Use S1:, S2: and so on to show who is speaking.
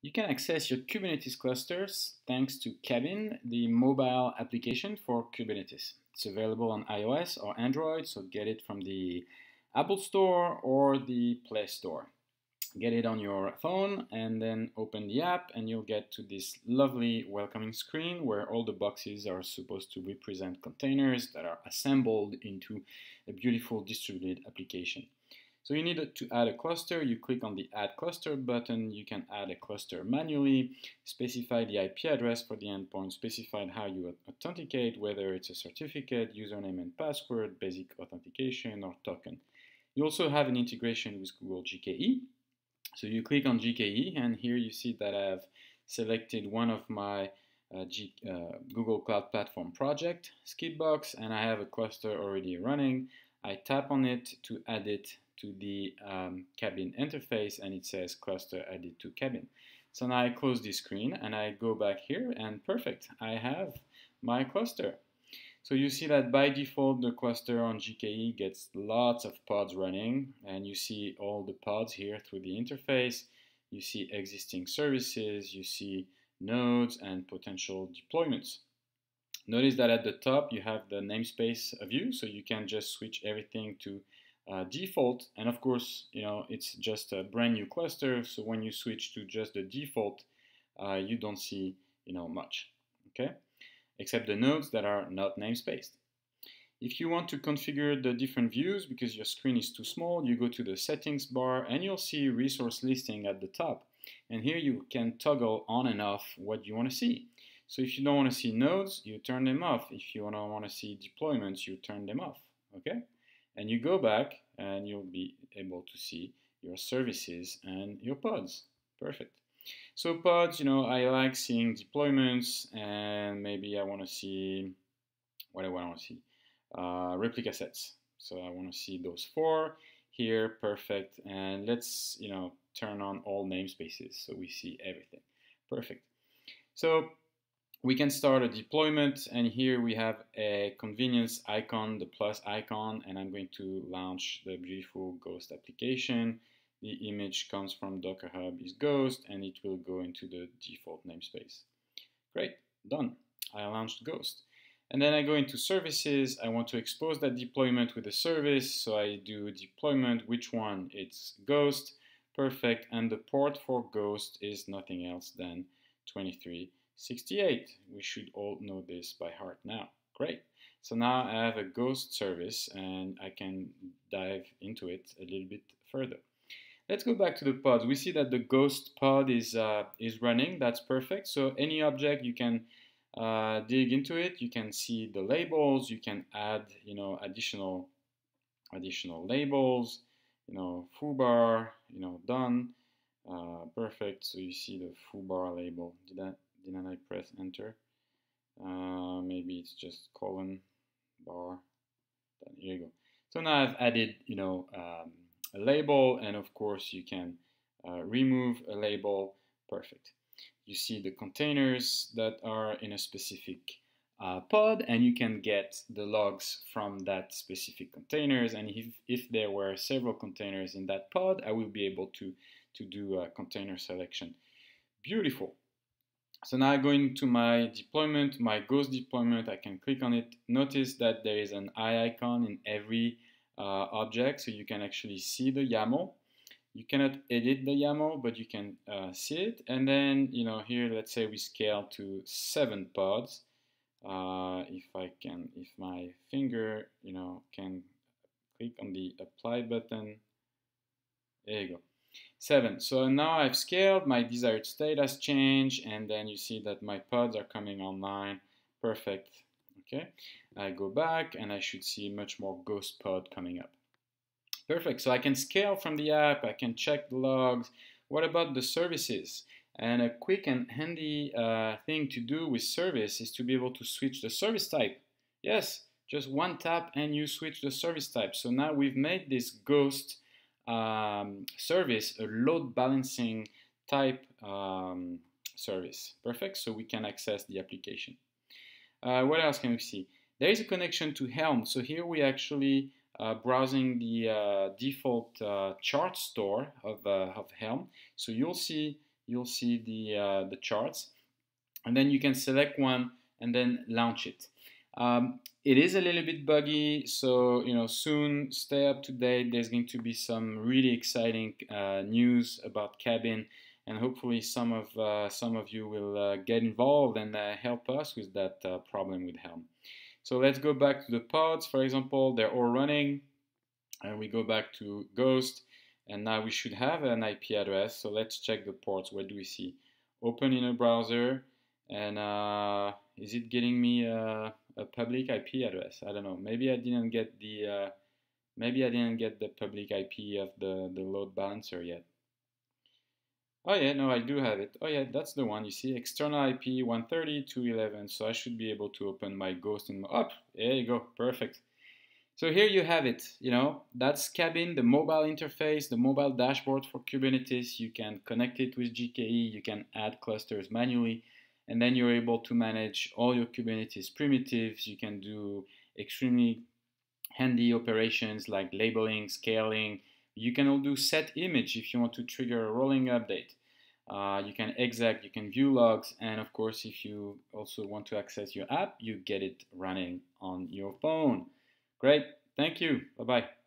S1: You can access your Kubernetes clusters thanks to Cabin, the mobile application for Kubernetes. It's available on iOS or Android, so get it from the Apple Store or the Play Store. Get it on your phone and then open the app and you'll get to this lovely welcoming screen where all the boxes are supposed to represent containers that are assembled into a beautiful distributed application. So you need to add a cluster, you click on the add cluster button, you can add a cluster manually, specify the IP address for the endpoint, specify how you authenticate, whether it's a certificate, username and password, basic authentication or token. You also have an integration with Google GKE. So you click on GKE and here you see that I've selected one of my uh, G, uh, Google Cloud Platform project, Skippbox, and I have a cluster already running. I tap on it to add it to the um, cabin interface and it says cluster added to cabin. So now I close this screen and I go back here and perfect, I have my cluster. So you see that by default the cluster on GKE gets lots of pods running and you see all the pods here through the interface. You see existing services, you see nodes and potential deployments. Notice that at the top you have the namespace view so you can just switch everything to uh, default. And of course you know it's just a brand new cluster. So when you switch to just the default uh, you don't see you know much okay? Except the nodes that are not namespaced if you want to configure the different views because your screen is too small you go to the settings bar and you'll see resource listing at the top. And here you can toggle on and off what you want to see. So if you don't want to see nodes you turn them off. If you don't want to see deployments you turn them off okay and you go back and you'll be able to see your services and your pods. Perfect. So pods, you know, I like seeing deployments and maybe I want to see, what do I want to see? Uh, replica sets. So I want to see those four here, perfect. And let's, you know, turn on all namespaces so we see everything. Perfect. So we can start a deployment and here we have a convenience icon, the plus icon, and I'm going to launch the beautiful Ghost application. The image comes from Docker Hub is Ghost and it will go into the default namespace. Great, done. I launched Ghost. And then I go into services. I want to expose that deployment with a service. So I do deployment, which one? It's Ghost, perfect. And the port for Ghost is nothing else than 23 68. We should all know this by heart now. Great. So now I have a ghost service and I can dive into it a little bit further. Let's go back to the pods. We see that the ghost pod is, uh, is running. That's perfect. So any object you can uh, dig into it. You can see the labels. You can add, you know, additional additional labels. You know, foobar. You know, done. Uh, perfect. So you see the foobar label. Did that didn't I press enter? Uh, maybe it's just colon bar. Then here you go. So now I've added, you know, um, a label, and of course you can uh, remove a label. Perfect. You see the containers that are in a specific uh, pod, and you can get the logs from that specific containers. And if, if there were several containers in that pod, I will be able to to do a container selection. Beautiful. So now going to my deployment, my Ghost deployment, I can click on it. Notice that there is an eye icon in every uh, object, so you can actually see the YAML. You cannot edit the YAML, but you can uh, see it. And then, you know, here, let's say we scale to seven pods. Uh, if I can, if my finger, you know, can click on the apply button, there you go. 7. So now I've scaled, my desired state has changed, and then you see that my pods are coming online. Perfect. Okay, I go back and I should see much more ghost pod coming up. Perfect, so I can scale from the app, I can check the logs. What about the services? And a quick and handy uh, thing to do with service is to be able to switch the service type. Yes, just one tap and you switch the service type. So now we've made this ghost um, service, a load balancing type um, service. Perfect, so we can access the application. Uh, what else can we see? There is a connection to Helm. So here we actually uh, browsing the uh, default uh, chart store of, uh, of Helm. So you'll see you'll see the, uh, the charts. And then you can select one and then launch it. Um, it is a little bit buggy, so you know soon stay up to date. There's going to be some really exciting uh, news about Cabin, and hopefully some of uh, some of you will uh, get involved and uh, help us with that uh, problem with Helm. So let's go back to the pods, for example. They're all running, and we go back to Ghost, and now we should have an IP address. So let's check the ports. What do we see? Open in a browser, and uh, is it getting me a, public IP address? I don't know. Maybe I didn't get the uh, maybe I didn't get the public IP of the the load balancer yet. Oh yeah, no, I do have it. Oh yeah, that's the one. You see, external IP 130.211. So I should be able to open my Ghost and up. There you go, perfect. So here you have it. You know, that's Cabin, the mobile interface, the mobile dashboard for Kubernetes. You can connect it with GKE. You can add clusters manually and then you're able to manage all your Kubernetes primitives. You can do extremely handy operations like labeling, scaling. You can all do set image if you want to trigger a rolling update. Uh, you can exec, you can view logs, and of course, if you also want to access your app, you get it running on your phone. Great, thank you. Bye bye.